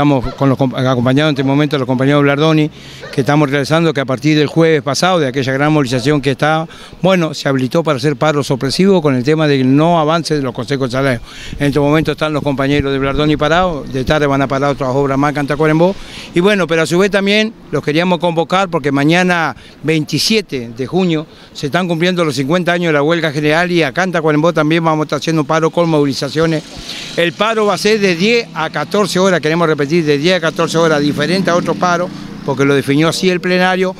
estamos acompañados en este momento los compañeros Blardoni, que estamos realizando que a partir del jueves pasado, de aquella gran movilización que está, bueno, se habilitó para hacer paro sorpresivo con el tema del no avance de los consejos de salario. En este momento están los compañeros de Blardoni parados, de tarde van a parar otras obras más en Tacuarembó, y bueno, pero a su vez también los queríamos convocar porque mañana 27 de junio se están cumpliendo los 50 años de la huelga general y acá en Tacuarembó también vamos a estar haciendo un paro con movilizaciones. El paro va a ser de 10 a 14 horas, queremos repetir, de 10 a 14 horas, diferente a otro paro, porque lo definió así el plenario,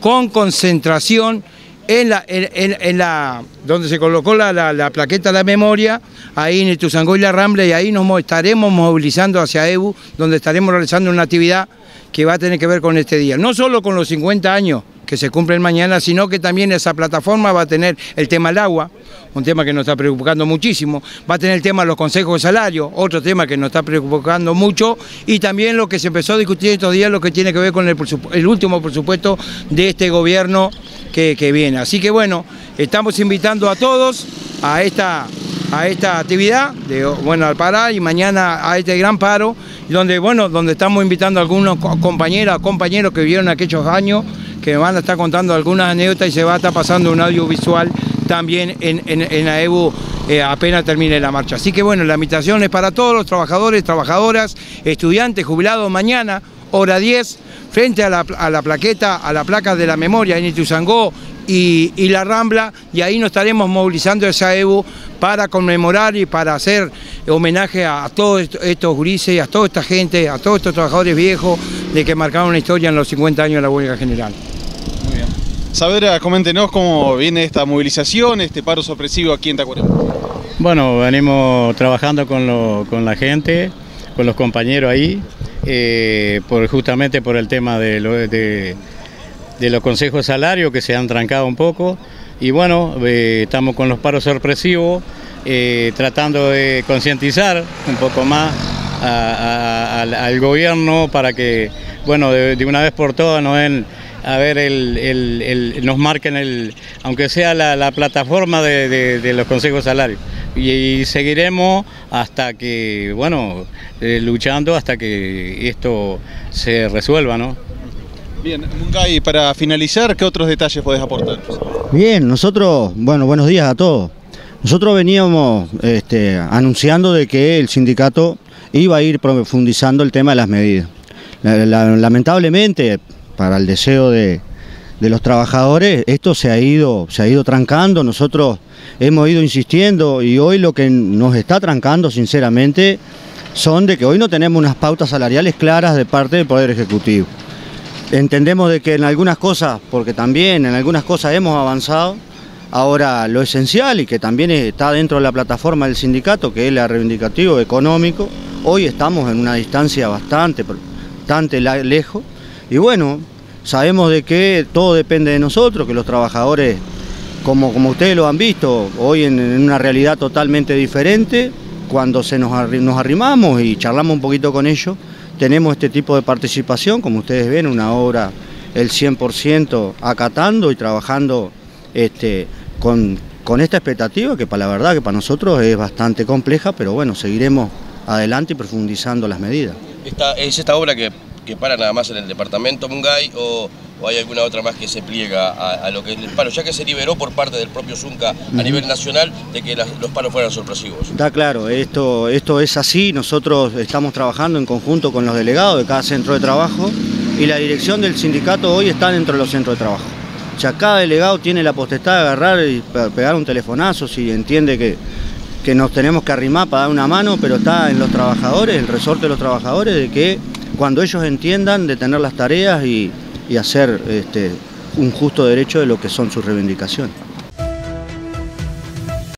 con concentración en la, en, la donde se colocó la, la, plaqueta de la memoria, ahí en el Tuzangó y la Rambla, y ahí nos estaremos movilizando hacia EBU, donde estaremos realizando una actividad que va a tener que ver con este día. No solo con los 50 años que se cumplen mañana, sino que también esa plataforma va a tener el tema del agua, un tema que nos está preocupando muchísimo, va a tener el tema de los consejos de salario, otro tema que nos está preocupando mucho, y también lo que se empezó a discutir estos días, lo que tiene que ver con el, último presupuesto de este gobierno que, viene. Así que bueno, estamos invitando a todos a esta, a esta actividad, de, bueno, al parar y mañana a este gran paro, donde, bueno, donde estamos invitando a algunos compañeras, compañeros que vivieron aquellos años, que van a estar contando algunas anécdotas y se va a estar pasando un audiovisual también en, en, AEBU eh, apenas termine la marcha. Así que bueno, la invitación es para todos los trabajadores, trabajadoras, estudiantes, jubilados mañana, hora 10, frente a la, plaqueta, a la placa de la memoria en Ituzangó y, y, la Rambla, y ahí nos estaremos movilizando esa AEBU para conmemorar y para hacer homenaje a, todos estos gurises, a toda esta gente, a todos estos trabajadores viejos de que marcaron una historia en los 50 años de la huelga general. Sabera, coméntenos cómo viene esta movilización, este paro sorpresivo aquí en Tacuarembó. Bueno, venimos trabajando con, la gente, con los compañeros ahí, eh, por, justamente por el tema de, los consejos de salario que se han trancado un poco. Y bueno, eh, estamos con los paros sorpresivos, eh, tratando de concientizar un poco más al, gobierno para que, bueno, de, una vez por todas no den a ver, el, nos marquen, el, aunque sea la, plataforma de, los consejos salarios. Y, seguiremos hasta que, bueno, eh, luchando hasta que esto se resuelva, ¿no? Bien, Mungay, para finalizar, ¿qué otros detalles podés aportar? Bien, nosotros, bueno, buenos días a todos. Nosotros veníamos este, anunciando de que el sindicato iba a ir profundizando el tema de las medidas. Lamentablemente, para el deseo de, los trabajadores, esto se ha, ido, se ha ido trancando, nosotros hemos ido insistiendo y hoy lo que nos está trancando sinceramente son de que hoy no tenemos unas pautas salariales claras de parte del Poder Ejecutivo. Entendemos de que en algunas cosas, porque también en algunas cosas hemos avanzado, ahora lo esencial y que también está dentro de la plataforma del sindicato, que es el reivindicativo económico, hoy estamos en una distancia bastante, bastante lejos, y bueno, sabemos de que todo depende de nosotros, que los trabajadores, como, como ustedes lo han visto, hoy en, una realidad totalmente diferente, cuando se nos arrimamos y charlamos un poquito con ellos, tenemos este tipo de participación, como ustedes ven, una obra el 100% acatando y trabajando este, con, con esta expectativa que para la verdad que para nosotros es bastante compleja, pero bueno, seguiremos adelante y profundizando las medidas. Esta, es esta obra que que para nada más en el departamento Mungay o, hay alguna otra más que se pliega a, lo que es el paro, ya que se liberó por parte del propio Zunca a nivel nacional de que los paros fueran sorpresivos. Está claro, esto, esto es así, nosotros estamos trabajando en conjunto con los delegados de cada centro de trabajo y la dirección del sindicato hoy está dentro de los centros de trabajo. O sea, cada delegado tiene la potestad de agarrar y pegar un telefonazo si entiende que, que nos tenemos que arrimar para dar una mano, pero está en los trabajadores, el resorte de los trabajadores, de que cuando ellos entiendan de tener las tareas y, hacer este, un justo derecho de lo que son sus reivindicaciones.